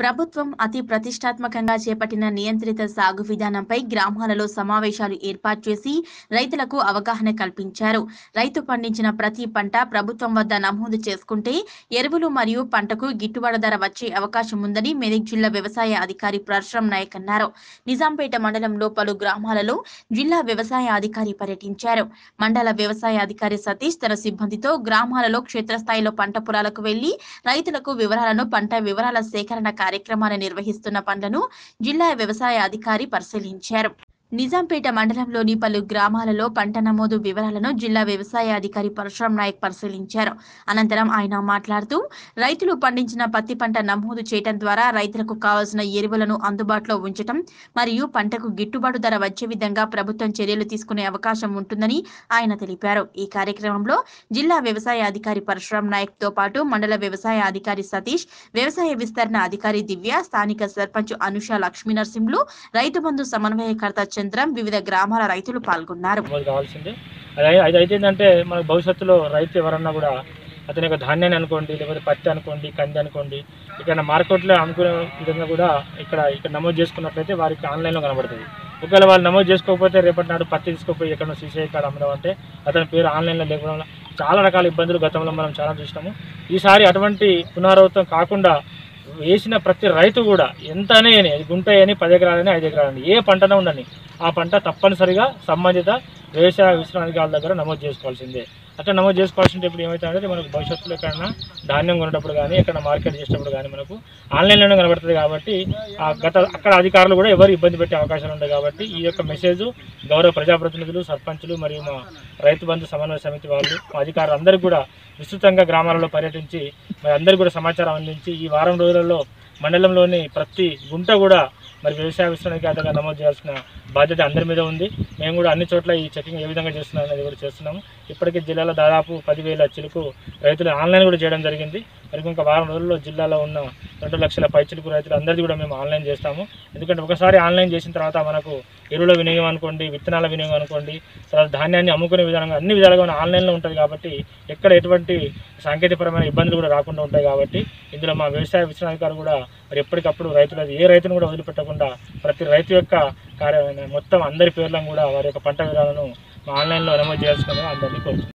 ప్రభుత్వం అతి ప్రతిష్టాత్మకంగా చేపట్టిన నియంత్రిత సాగు విధానంపై గ్రామాలలో సమావేశాలు ఏర్పాటు చేసి రైతులకు అవగాహన కల్పించారు. రైతు పండించిన ప్రతి పంట ప్రభుత్వం వద్ద నమోదు చేసుకుంటే ఎరువులు మరియు పంటకు గిట్టుబాటు ధర వచ్చే అవకాశం ఉందని మెదక్ జిల్లా వ్యవసాయ అధికారి పరశురం నాయక్ అన్నారు. నిజాంపేట మండలంలో పలు గ్రామాలలో జిల్లా వ్యవసాయ అధికారి పర్యటించారు. మండల వ్యవసాయ అధికారి సతీష్ తన సిబ్బందితో గ్రామాలలో క్షేత్రస్థాయిలో పంట పొలాలకు వెళ్ళి రైతులకు వివరాలను పంట వివరాల సేకరణ కార్యక్రమాన్ని నిర్వహిస్తున్న పనులను జిల్లా వ్యవసాయ అధికారి పరిశీలించారు. నిజాంపేట మండలంలోని పలు గ్రామాలలో పంట నమోదు వివరాలను జిల్లా వ్యవసాయ అధికారి పరశురాం నాయక్ పరిశీలించారు. అనంతరం ఆయన మాట్లాడుతూ రైతులు పండించిన పత్తి పంట నమోదు చేయడం ద్వారా రైతులకు కావాల్సిన ఎరువులను అందుబాటులో ఉంచటం మరియు పంటకు గిట్టుబాటు ధర వచ్చే విధంగా ప్రభుత్వం చర్యలు తీసుకునే అవకాశం ఉంటుందని ఆయన తెలిపారు. ఈ కార్యక్రమంలో జిల్లా వ్యవసాయ అధికారి పరశురాం నాయక్తో పాటు మండల వ్యవసాయ అధికారి సతీష్ వ్యవసాయ విస్తరణ అధికారి దివ్య స్థానిక సర్పంచ్ అనుష లక్ష్మీ నరసింహులు రైతు బంధు సమన్వయకర్త రామచంద్రం వివిధ గ్రామాల రైతులు పాల్గొన్నారు. అయితే ఏంటంటే మన భవిష్యత్తులో రైతు ఎవరన్నా కూడా అతని యొక్క ధాన్యాన్ని అనుకోండి లేకపోతే పత్తి అనుకోండి కంది అనుకోండి ఇక్కడ మార్కెట్లో అనుకునే విధంగా కూడా ఇక్కడ ఇక్కడ నమోదు చేసుకున్నట్లయితే వారికి ఆన్లైన్లో కనబడుతుంది. ఒకవేళ వాళ్ళు నమోదు చేసుకోకపోతే రేపటి నాడు పత్తి తీసుకుపోయి ఎక్కడో సీసీ కార్డు అమ్మడం అంటే అతని పేరు ఆన్లైన్లో లేకపోవడం చాలా రకాల ఇబ్బందులు గతంలో మనం చాలా చూసినాము. ఈసారి అటువంటి పునరావృతం కాకుండా వేసిన ప్రతి రైతు కూడా ఎంత అని అది గుంట అని పది ఎకరాలని ఐదు ఎకరాలని ఏ పంటనే ఉండని ఆ పంట తప్పనిసరిగా సంబంధిత వ్యవసాయ విశ్రాంతికాల దగ్గర నమోదు చేసుకోవాల్సిందే. అట్లా నమోదు చేసుకోవాల్సింటే ఇప్పుడు ఏమవుతుందంటే మనకు భవిష్యత్తులో ఎక్కడన్నా ధాన్యం కొనేటప్పుడు కానీ ఎక్కడ మార్కెట్ చేసేటప్పుడు కానీ మనకు ఆన్లైన్లోనే కనబడుతుంది కాబట్టి ఆ గత అక్కడ అధికారులు కూడా ఎవరు ఇబ్బంది పెట్టే అవకాశాలు ఉంటాయి కాబట్టి ఈ యొక్క మెసేజ్ గౌరవ ప్రజాప్రతినిధులు సర్పంచులు మరియు మా రైతు బంధు సమన్వయ సమితి వాళ్ళు మా అధికారులు అందరికీ కూడా విస్తృతంగా గ్రామాలలో పర్యటించి మరి అందరికీ కూడా సమాచారం అందించి ఈ వారం రోజులలో మండలంలోని ప్రతి గుంట కూడా మరి వ్యవసాయ విశ్రాంతిగా నమోదు చేయాల్సిన బాధ్యత అందరి మీద ఉంది. మేము కూడా అన్ని చోట్ల ఈ చెకింగ్ ఏ విధంగా చేస్తున్నాం అనేది కూడా చేస్తున్నాము. ఇప్పటికే జిల్లాలో దాదాపు పదివేల చిలుకు రైతులు ఆన్లైన్ కూడా చేయడం జరిగింది. మరి ఇంకొక వారం రోజుల్లో జిల్లాలో ఉన్న రెండు లక్షల పై చిలుకు రైతులు అందరిది కూడా మేము ఆన్లైన్ చేస్తాము. ఎందుకంటే ఒకసారి ఆన్లైన్ చేసిన తర్వాత మనకు ఎరువుల వినియోగం అనుకోండి విత్తనాల వినియోగం అనుకోండి తర్వాత ధాన్యాన్ని అమ్ముకునే విధానంగా అన్ని విధాలుగా మన ఆన్లైన్లో ఉంటుంది కాబట్టి ఎక్కడ ఎటువంటి సాంకేతికపరమైన ఇబ్బందులు కూడా రాకుండా ఉంటాయి కాబట్టి ఇందులో మా వ్యవసాయ విశ్రాంతికారు కూడా మరి ఎప్పటికప్పుడు రైతులు ఏ రైతును కూడా వదిలిపెట్టకుండా ప్రతి రైతు యొక్క కార్య మొత్తం అందరి పేర్లను కూడా వారి యొక్క పంట విధాలను ఆన్లైన్లో నమోదు చేయాల్సిందిగా అందరినీ కోరుతున్నాను